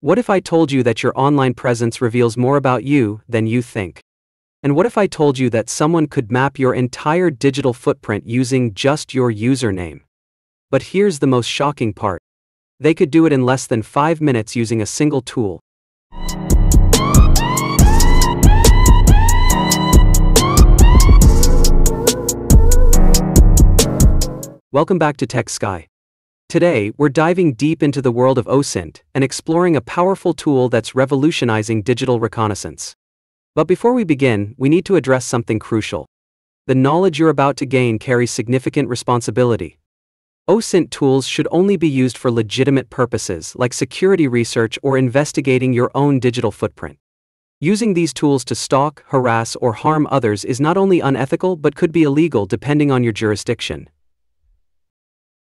What if I told you that your online presence reveals more about you than you think? And what if I told you that someone could map your entire digital footprint using just your username? But here's the most shocking part. They could do it in less than 5 minutes using a single tool. Welcome back to Tech Sky. Today, we're diving deep into the world of OSINT and exploring a powerful tool that's revolutionizing digital reconnaissance. But before we begin, we need to address something crucial. The knowledge you're about to gain carries significant responsibility. OSINT tools should only be used for legitimate purposes like security research or investigating your own digital footprint. Using these tools to stalk, harass, or harm others is not only unethical but could be illegal depending on your jurisdiction.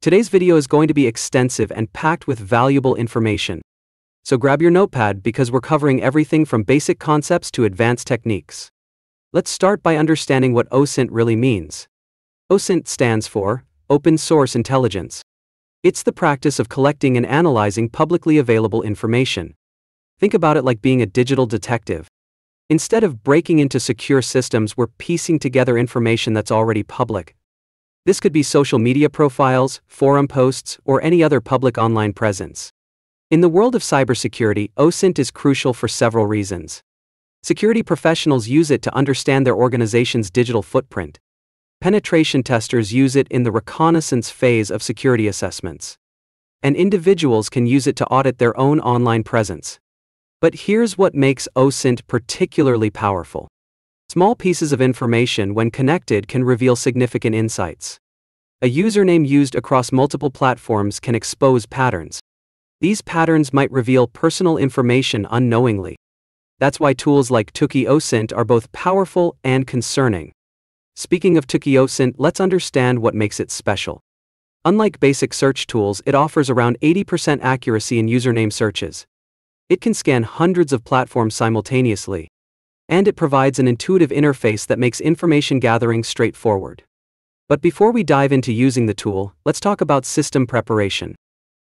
Today's video is going to be extensive and packed with valuable information. So grab your notepad because we're covering everything from basic concepts to advanced techniques. Let's start by understanding what OSINT really means. OSINT stands for Open Source Intelligence. It's the practice of collecting and analyzing publicly available information. Think about it like being a digital detective. Instead of breaking into secure systems, we're piecing together information that's already public. This could be social media profiles, forum posts, or any other public online presence. In the world of cybersecurity, OSINT is crucial for several reasons. Security professionals use it to understand their organization's digital footprint. Penetration testers use it in the reconnaissance phase of security assessments. And individuals can use it to audit their own online presence. But here's what makes OSINT particularly powerful. Small pieces of information when connected can reveal significant insights. A username used across multiple platforms can expose patterns, these patterns might reveal personal information unknowingly. That's why tools like TookieOSINT are both powerful and concerning. Speaking of TookieOSINT, let's understand what makes it special. Unlike basic search tools, it offers around 80% accuracy in username searches. It can scan hundreds of platforms simultaneously. And it provides an intuitive interface that makes information gathering straightforward. But before we dive into using the tool, let's talk about system preparation.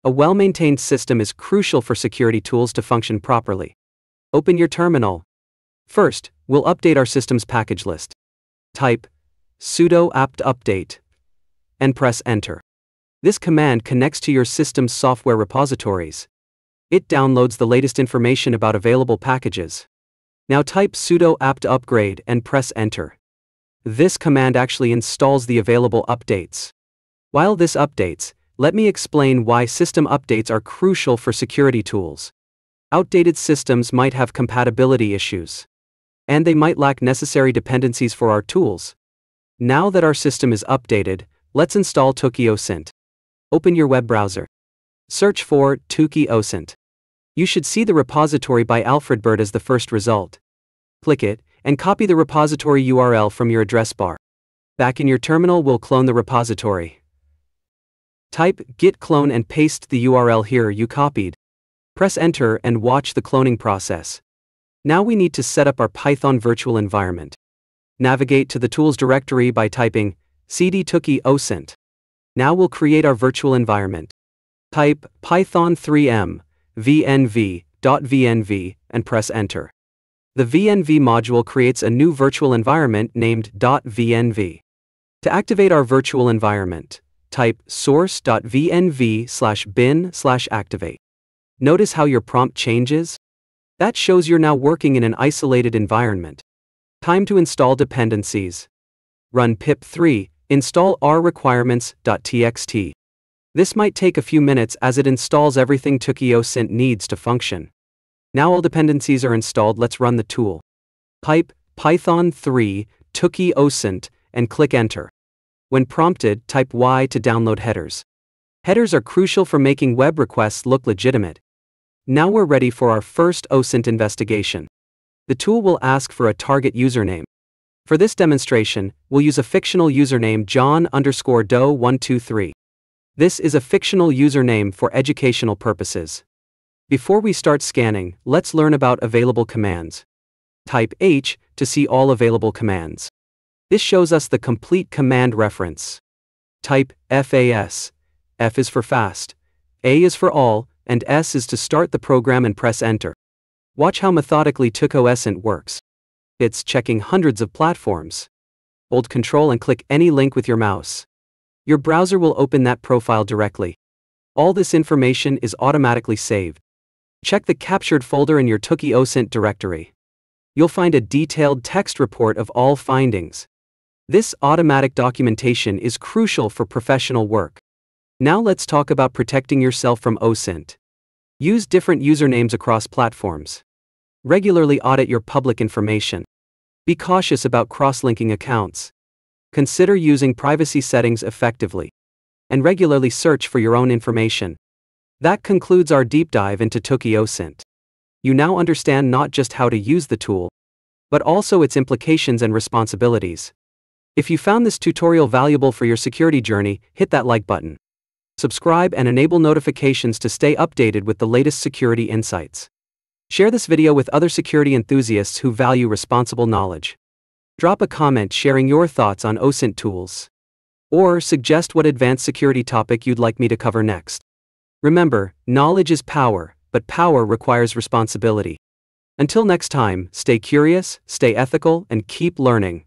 A well-maintained system is crucial for security tools to function properly. Open your terminal. First, we'll update our system's package list. Type sudo apt update and press enter. This command connects to your system's software repositories. It downloads the latest information about available packages. Now type sudo apt upgrade and press enter. This command actually installs the available updates. While this updates, let me explain why system updates are crucial for security tools. Outdated systems might have compatibility issues. And they might lack necessary dependencies for our tools. Now that our system is updated, let's install TookieOSINT. Open your web browser. Search for TookieOSINT. You should see the repository by Alfred Bird as the first result. Click it, and copy the repository URL from your address bar. Back in your terminal, we'll clone the repository. Type git clone and paste the URL here you copied. Press enter and watch the cloning process. Now we need to set up our Python virtual environment. Navigate to the tools directory by typing cd tookie osint. Now we'll create our virtual environment. Type python 3m venv.vnv and press enter. The venv module creates a new virtual environment named .venv. To activate our virtual environment, type source.venv slash bin slash activate. Notice how your prompt changes? That shows you're now working in an isolated environment. Time to install dependencies. Run pip3, install r requirements.txt. This might take a few minutes as it installs everything TookieOSINT needs to function. Now all dependencies are installed, let's run the tool. Pipe python 3 TookieOSINT and click enter. When prompted, type Y to download headers. Headers are crucial for making web requests look legitimate. Now we're ready for our first OSINT investigation. The tool will ask for a target username. For this demonstration, we'll use a fictional username John underscore Doe 123. This is a fictional username for educational purposes. Before we start scanning, let's learn about available commands. Type H to see all available commands. This shows us the complete command reference. Type FAS. F is for fast. A is for all, and S is to start the program and press enter. Watch how methodically TookieOSINT works. It's checking hundreds of platforms. Hold Control and click any link with your mouse. Your browser will open that profile directly. All this information is automatically saved. Check the captured folder in your TookieOSINT directory. You'll find a detailed text report of all findings. This automatic documentation is crucial for professional work. Now let's talk about protecting yourself from OSINT. Use different usernames across platforms. Regularly audit your public information. Be cautious about cross-linking accounts. Consider using privacy settings effectively. And regularly search for your own information. That concludes our deep dive into TookieOSINT. You now understand not just how to use the tool, but also its implications and responsibilities. If you found this tutorial valuable for your security journey, hit that like button. Subscribe and enable notifications to stay updated with the latest security insights. Share this video with other security enthusiasts who value responsible knowledge. Drop a comment sharing your thoughts on OSINT tools. Or suggest what advanced security topic you'd like me to cover next. Remember, knowledge is power, but power requires responsibility. Until next time, stay curious, stay ethical, and keep learning.